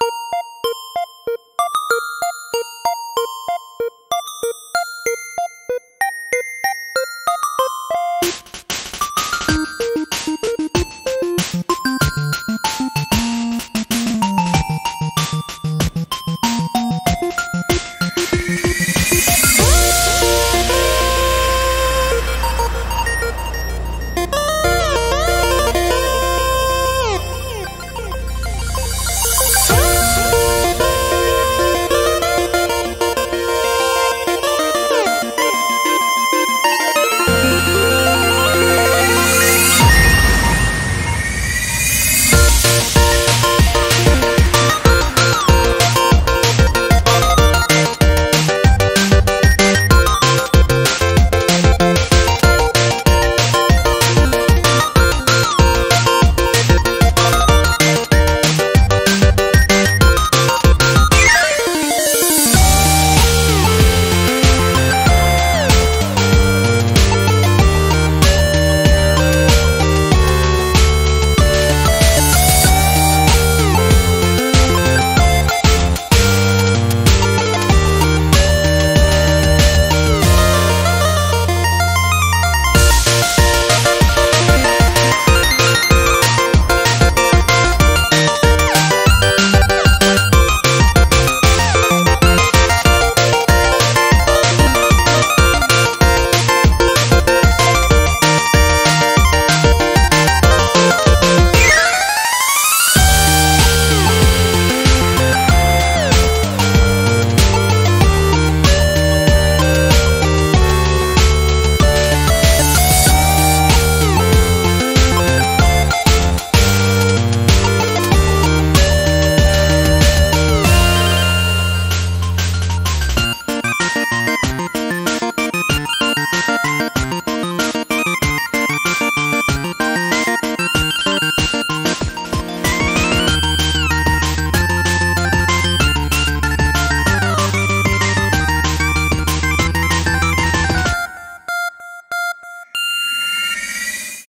you